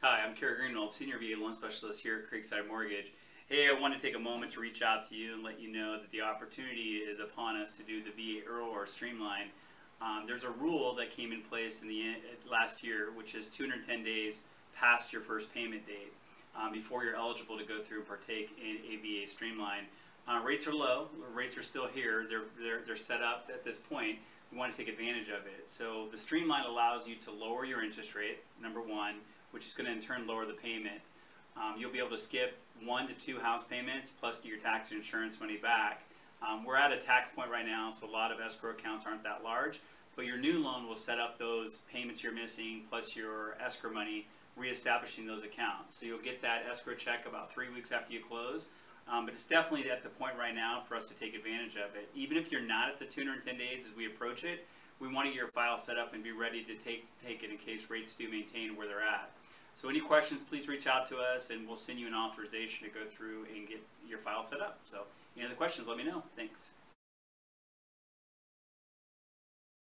Hi, I'm Kerry Greenwald, Senior VA Loan Specialist here at Creekside Mortgage. Hey, I want to take a moment to reach out to you and let you know that the opportunity is upon us to do the VA IRRRL or Streamline. Um, there's a rule that came in place in the en- last year, which is 210 days past your first payment date um, before you're eligible to go through and partake in a VA Streamline. Uh, rates are low. Rates are still here. They're, they're, they're set up at this point. We want to take advantage of it. So the Streamline allows you to lower your interest rate, number one, which is going to in turn lower the payment. Um, you'll be able to skip one to two house payments plus get your tax and insurance money back. Um, we're at a tax point right now, so a lot of escrow accounts aren't that large, but your new loan will set up those payments you're missing plus your escrow money, reestablishing those accounts. So you'll get that escrow check about three weeks after you close. Um, but it's definitely at the point right now for us to take advantage of it. Even if you're not at the 210 days as we approach it, we want to get your file set up and be ready to take, take it in case rates do maintain where they're at. So any questions, please reach out to us and we'll send you an authorization to go through and get your file set up. So any other questions, let me know. Thanks.